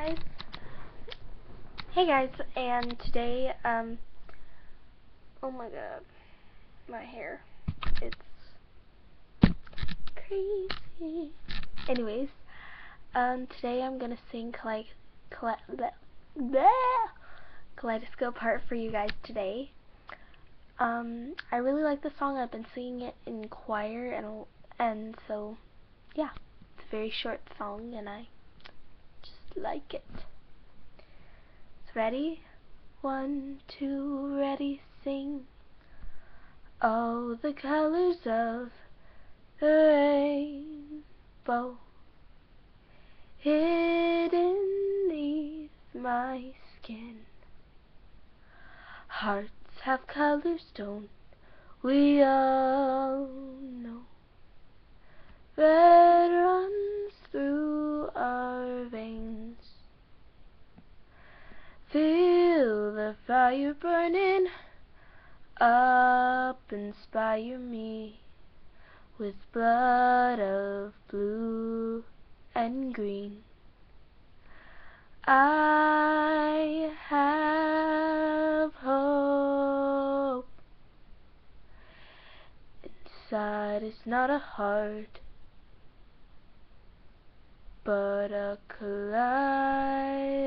guys. Hey guys, and today, um, oh my god, my hair, it's crazy. Anyways, um, today I'm gonna sing Kale Kale Kaleidoscope Heart for you guys today. Um, I really like the song. I've been singing it in choir, and and so, yeah, it's a very short song, and I like it. It's ready? One, two, ready, sing. All the colors of the rainbow hidden beneath my skin. Hearts have colors, don't we all know? Red Feel the fire burning up, inspire me with blood of blue and green. I have hope. Inside is not a heart, but a kaleidoscope.